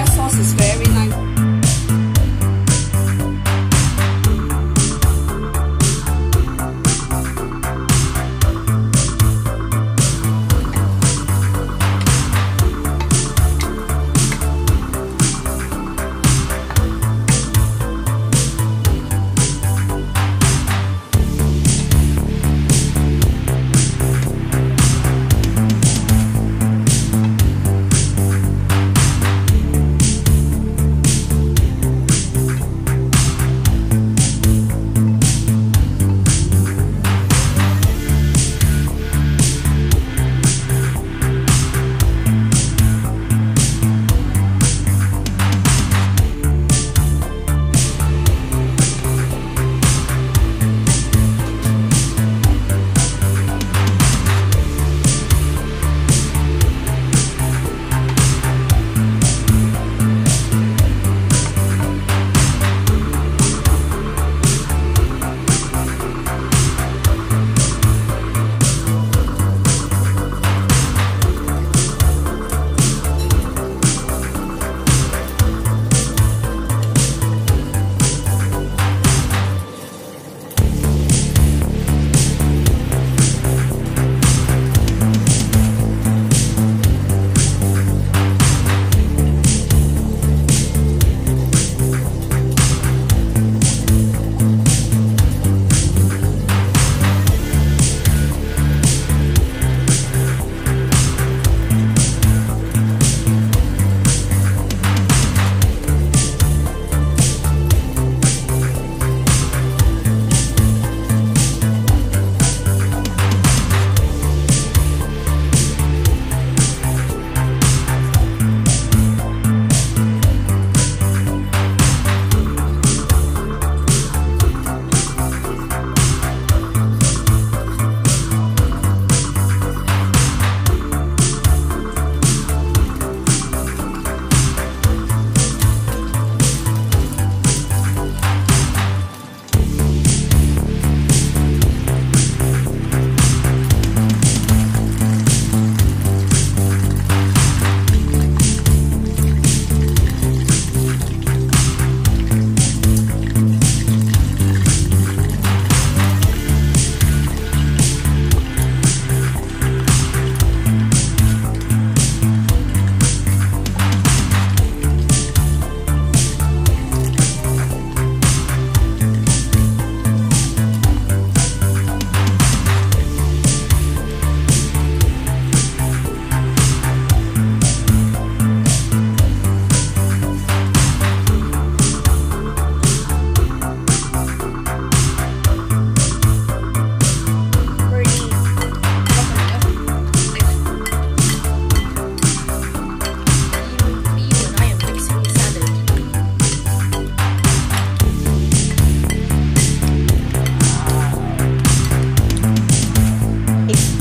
Their sauce is very nice.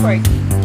Right.